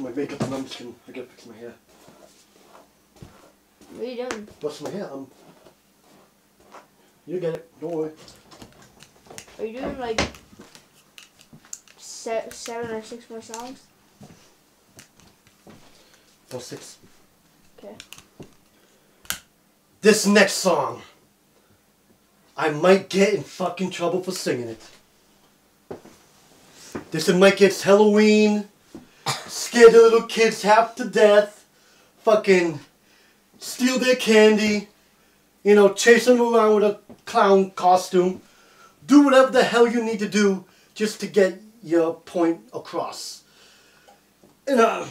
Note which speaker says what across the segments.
Speaker 1: My makeup and I'm just gonna. I gotta fix my hair.
Speaker 2: What are you doing?
Speaker 1: What's my hair? Um. You get it. Don't worry.
Speaker 2: Are you doing like se- seven or six more songs?
Speaker 1: Oh, six.
Speaker 2: Okay.
Speaker 1: This next song, I might get in fucking trouble for singing it. This is Mike gets Halloween, scare the little kids half to death, fucking steal their candy, you know, chase them around with a clown costume. Do whatever the hell you need to do just to get your point across. And uh,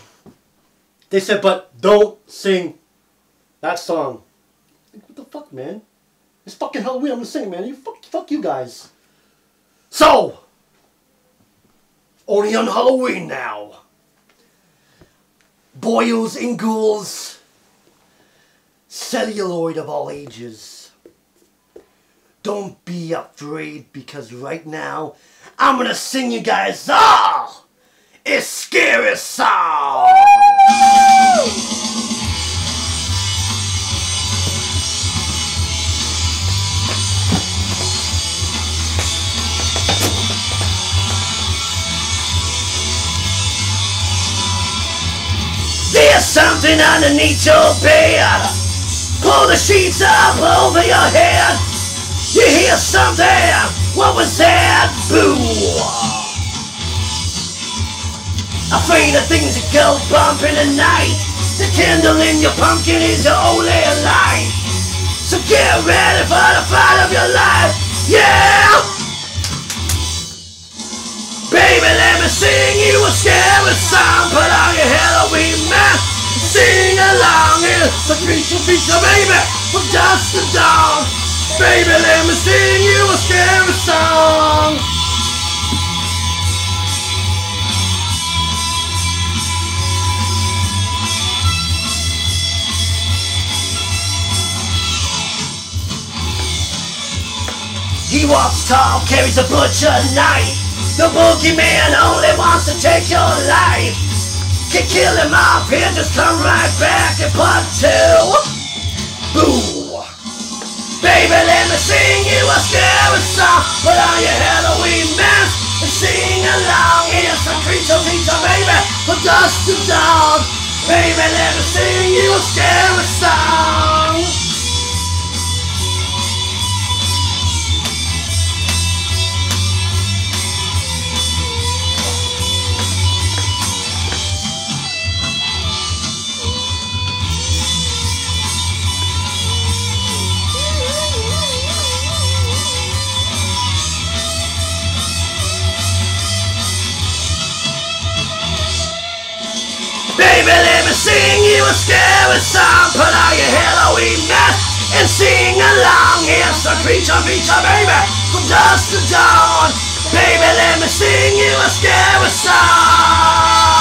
Speaker 1: they said, but don't sing that song. Like, what the fuck, man? It's fucking Halloween. I'm gonna sing, man. You fuck, fuck you guys. So, only on Halloween now. Boils and ghouls, celluloid of all ages. Don't be afraid because right now I'm gonna sing you guys all a scary song. Something underneath your bed. Pull the sheets up over your head. You hear something? What was that? Boo! Afraid of things that go bump in the night. The candle in your pumpkin is your only light. So get ready for the fight of your life. Yeah! Baby, let me sing you a scary along. It's a creature feature, baby, from dusk to dawn. Baby, let me sing you a scary song. He walks tall, carries a butcher knife. The boogeyman only wants to take your life. Can kill him off here, just come right back in part two. Boo! Baby, let me sing you a scary song. Put on your Halloween mask and sing along. It's a creature feature, baby, from dusk to dawn. Baby, let me sing you a scary song. Baby, let me sing you a scary song. Put on your Halloween mask and sing along. It's a creature feature, baby, from dusk to dawn. Baby, let me sing you a scary song.